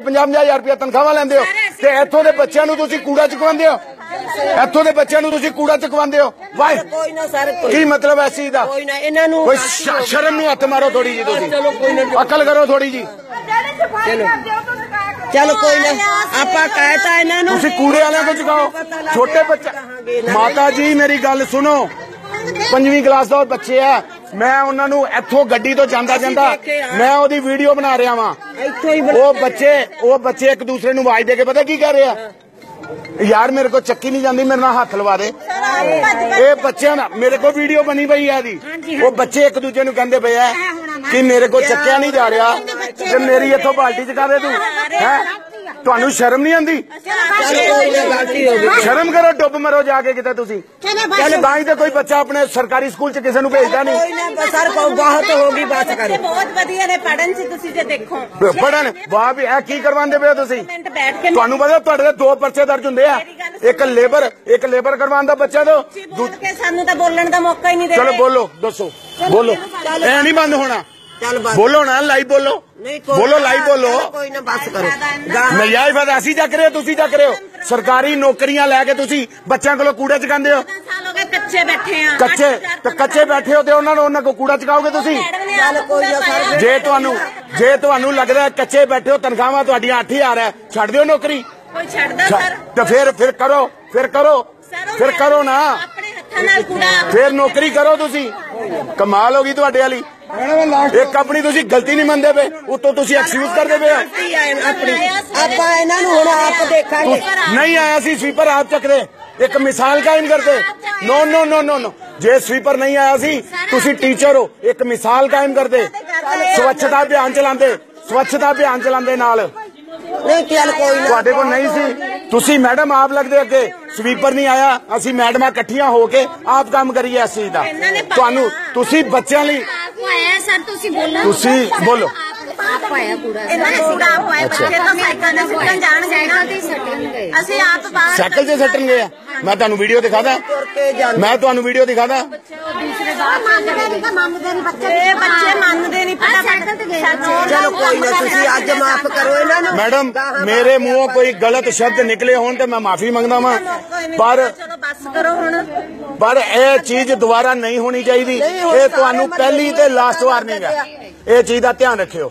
50000 ਰੁਪਏ ਤਨਖਾਹਾਂ ਲੈਂਦੇ ਹੋ। ਤੇ ਇੱਥੋਂ ਦੇ ਬੱਚਿਆਂ ਨੂੰ ਤੁਸੀਂ ਕੂੜਾ ਚੁਕਵਾਉਂਦੇ ਹੋ? ਇੱਥੋਂ ਦੇ ਬੱਚਿਆਂ ਨੂੰ ਤੁਸੀਂ ਕੂੜਾ ਚੁਕਵਾਉਂਦੇ ਹੋ? ਵਾਹ। ਕੋਈ ਨਾ ਸਰ ਕੋਈ ਕੀ ਮਤਲਬ ਐ ਚੀਜ਼ ਦਾ? ਕੋਈ ਨਾ ਇਹਨਾਂ ਨੂੰ ਕੋਈ ਸ਼- ਸ਼ਰਮ ਨੂੰ ਹੱਥ ਮਾਰੋ ਥੋੜੀ ਜੀ ਤੁਸੀਂ। ਚਲੋ ਕੋਈ ਨਾ। ਅਕਲ ਕਰੋ ਥੋੜੀ ਜੀ ਚਲੋ। ਕੋਈ ਨਾ। ਆਪਾਂ ਕਹਿਤਾ ਇਹਨਾਂ ਨੂੰ ਤੁਸੀਂ ਕੂੜੇ ਵਾਲਿਆਂ ਤੋਂ ਚੁਕਾਓ ਛੋਟੇ ਬੱਚੇ ਮਾਤਾ ਜੀ ਮੇਰੀ ਗੱਲ ਸੁਣੋ। ਪੰਜਵੀਂ ਕਲਾਸ ਦਾ ਬੱਚੇ ਆ। ਮੈਂ ਉਹਨਾਂ ਨੂੰ ਇੱਥੋਂ ਗੱਡੀ ਤੋਂ ਜਾਂਦਾ ਜਾਂਦਾ ਮੈਂ ਉਹਦੀ ਵੀਡੀਓ ਬਣਾ ਰਿਹਾ ਵਾਂ। ਉਹ ਬੱਚੇ ਉਹ ਬੱਚੇ ਇੱਕ ਦੂਸਰੇ ਨੂੰ ਆਵਾਜ਼ ਦੇ ਕੇ ਪਤਾ ਕੀ ਕਰ ਰਹੇ? ਯਾਰ ਮੇਰੇ ਕੋ ਚੱਕੀ ਨਹੀਂ ਜਾਂਦੀ ਮੇਰੇ ਨਾਲ ਹੱਥ ਲਵਾ ਦੇ। ਇਹ ਬੱਚਿਆਂ ਦਾ ਮੇਰੇ ਕੋ ਵੀਡੀਓ ਬਣੀ ਪਈ ਆ ਦੀ ਉਹ ਬੱਚੇ ਇੱਕ ਦੂਜੇ ਨੂੰ ਕਹਿੰਦੇ ਪਏ ਆ ਕਿ ਮੇਰੇ ਕੋ ਚੱਕਿਆ ਨਹੀਂ ਜਾ ਰਿਹਾ ਤੇ ਮੇਰੀ ਇੱਥੋਂ ਬਾਲਟੀ ਚਕਾ ਦੇ ਤੂੰ ਹੈ? ਤੁਹਾਨੂੰ ਸ਼ਰਮ ਨਹੀਂ ਗਈ। ਸ਼ਰਮ ਕਰੋ ਡੁੱਬ ਮਰੋ ਜਾ ਕੇ ਕਿਤੇ ਤੁਸੀਂ। ਚੱਲ ਤਾਂ ਹੀ ਤੇ ਕੋਈ ਬੱਚਾ ਆਪਣੇ ਸਰਕਾਰੀ ਸਕੂਲ ਚ ਕਿਸੇ ਨੂੰ ਭੇਜਦਾ ਨਹੀਂ। ਕੋਈ ਨਾ ਬਸ ਸਰ ਬਹੁਤ ਹੋ ਗਈ ਬਸ ਕਰੋ। ਬਹੁਤ ਵਧੀਆ ਨੇ ਪੜਨ ਚ ਤੁਸੀਂ ਜੇ ਦੇਖੋ। ਪੜਨ ਵਾਹ ਵੀ ਇਹ ਕੀ ਕਰਵਾਉਂਦੇ ਪਏ ਹੋ ਤੁਸੀਂ? ਮਿੰਟ ਬੈਠ ਕੇ ਤੁਹਾਨੂੰ ਪਤਾ ਤੁਹਾਡੇ ਦੇ ਦੋ ਪਰਚੇ ਦਰਜ ਹੁੰਦੇ ਆ। ਇੱਕ ਲੇਬਰ ਇੱਕ ਲੇਬਰ ਕਰਵਾਉਣ ਦਾ ਬੱਚਾ ਕੇ ਸਾਨੂੰ ਤਾਂ ਬੋਲਣ ਦਾ ਮੌਕਾ ਹੀ ਨਹੀਂ ਦੇ ਚਲੋ ਬੋਲੋ ਦੱਸੋ। ਬੋਲੋ। ਐ ਨਹੀਂ ਬੰਦ ਹੋਣਾ। ਚੱਲ ਬਸ। ਬੋਲੋ ਨਾ ਲਾਈਵ ਬੋਲੋ। ਨਹੀਂ ਕੋਈ ਬੋਲੋ ਲਾਈਵ ਬੋਲੋ। ਕੋਈ ਨਾ ਬਸ ਕਰੋ। ਨਜਾਇਜ਼ ਫਾਇਦਾ ਅਸੀਂ ਚੱਕ ਰਹੇ ਹੋ ਤੁਸੀਂ ਚੱਕ ਰਹੇ ਹੋ। ਸਰਕਾਰੀ ਨੌਕਰੀਆਂ ਲੈ ਕੇ ਤੁਸੀਂ ਬੱਚਿਆਂ ਕੋਲੋਂ ਕੂੜੇ ਚਕਾਉਂਦੇ ਹੋ। ਸਾਲ ਹੋ ਗਏ ਕੱਚੇ ਬੈਠੇ ਆ? ਕੱਚੇ ਤੇ ਕੱਚੇ ਬੈਠੇ ਹੋ ਤੇ ਉਹਨਾਂ ਨੂੰ ਉਹਨਾਂ ਕੋ ਕੂੜਾ ਚਕਾਓਗੇ ਤੁਸੀਂ? ਚੱਲ ਕੋਈ ਨਾ ਸਰ ਜੇ ਤੁਹਾਨੂੰ ਜੇ ਤੁਹਾਨੂੰ ਲੱਗਦਾ ਕੱਚੇ ਬੈਠੇ ਹੋ ਤਨਖਾਹਾਂ ਤੁਹਾਡੀਆਂ 8000 ਹੈ ਛੱਡ ਦਿਓ ਨੌਕਰੀ। ਕੋਈ ਛੱਡਦਾ ਛੱਡ- ਸਰ? ਤੇ ਫਿਰ ਫਿਰ ਕਰੋ ਫਿਰ ਕਰੋ ਫਿਰ ਕਰੋ ਨਾ ਆਪਣੇ ਹੱਥਾਂ ਨਾਲ ਕੂੜਾ ਫਿਰ ਨੌਕਰੀ ਕਰੋ ਤੁਸੀਂ। ਕਮਾਲ ਹੋ ਗਈ ਤੁਹਾਡੇ ਵਾਲੀ। ਇੱਕ ਆਪਣੀ ਤੁਸੀਂ ਗਲਤੀ ਨਹੀਂ ਮੰਨਦੇ ਪਏ ਉਤੋਂ ਤੁਸੀਂ ਐਕਸਕਿਊਜ਼ ਕਰਦੇ ਪਏ ਹੋ। ਆਪਣੀ ਆਪਾਂ ਇਹਨਾਂ ਨੂੰ ਹੁਣ ਆਪ ਦੇਖਾਂਗੇ। ਨਹੀਂ ਆਇਆ ਸੀ ਸਵੀਪਰ ਆਪ ਚੱਕਦੇ। ਇੱਕ ਮਿਸਾਲ ਕਾਇਮ ਕਰਦੇ। ਨੋ ਨੋ ਨੋ ਨੋ ਨੋ ਜੇ ਸਵੀਪਰ ਨਹੀਂ ਆਇਆ ਸੀ ਤੁਸੀਂ ਟੀਚਰ ਹੋ। ਇੱਕ ਮਿਸਾਲ ਕਾਇਮ ਕਰਦੇ। ਸਵੱਛਤਾ ਅਭਿਆਨ ਚਲਾਉਂਦੇ। ਸਵੱਛਤਾ ਅਭਿਆਨ ਚਲਾਉਂਦੇ ਨਾਲ। ਨਹੀਂ ਚੱਲ ਕੋਈ ਨਾ। ਤੁਹਾਡੇ ਕੋਲ ਨਹੀਂ ਸੀ। ਤੁਸੀਂ ਮੈਡਮ ਆਪ ਲੱਗਦੇ ਅੱਗੇ। ਸਵੀਪਰ ਨਹੀਂ ਆਇਆ। ਅਸੀਂ ਮੈਡਮਾਂ ਇਕੱਠੀਆਂ ਹੋ ਕੇ ਆਪ ਕੰਮ ਕਰੀਏ ਇਸ ਚੀਜ਼ ਦਾ। ਤੁਹਾਨੂੰ ਤੁਸੀਂ ਬੱਚਿਆਂ ਲਈ ਸਰ ਤੁਸੀਂ ਬੋਲੋ ਤੁਸੀਂ ਬੋਲੋ ਆਪ ਆਇਆ ਪੂਰਾ ਇਹਨਾਂ ਨੇ ਕੂੜਾ ਆਪ ਪਾਇਆ ਬੱਚੇ ਤਾਂ ਸਾਈਕਲ ਤੇ ਸੁੱਟਣ ਜਾਣਗੇ ਨਾ ਅਸੀਂ ਆਪ ਬਾਹਰ ਸਾਈਕਲ ਤੇ ਸੱਟਣ ਗਏ ਆ ਮੈਂ ਤੁਹਾਨੂੰ ਵੀਡੀਓ ਦਿਖਾਦਾ। ਮੈਂ ਤੁਹਾਨੂੰ ਵੀਡੀਓ ਦਿਖਾਦਾ। ਮੈਡਮ ਮੇਰੇ ਮੂੰਹੋਂ ਕੋਈ ਗਲਤ ਸ਼ਬਦ ਨਿਕਲੇ ਹੋਣ ਤੇ ਮੈਂ ਮਾਫੀ ਮੰਗਦਾ ਵਾਂ। ਪਰ ਪਰ ਇਹ ਚੀਜ਼ ਦੁਬਾਰਾ ਨਹੀਂ ਹੋਣੀ ਚਾਹੀਦੀ। ਇਹ ਤੁਹਾਨੂੰ ਪਹਿਲੀ ਤੇ ਲਾਸਟ ਵਾਰ ਨਹੀਂ ਗਾ ਇਹ ਚੀਜ਼ ਦਾ ਧਿਆਨ ਰੱਖਿਓ।